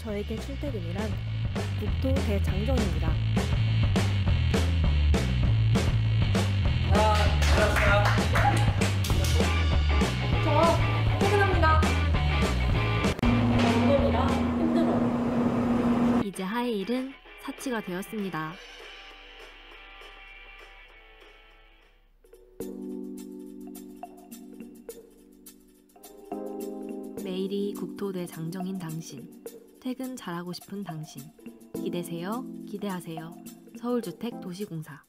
저에게 출퇴근이란 국토 대장정입니다. 이제 하의 일은 사치가 되었습니다. 매일이 국토대 장정인 당신, 퇴근 잘하고 싶은 당신. 기대세요, 기대하세요. 서울주택 도시공사.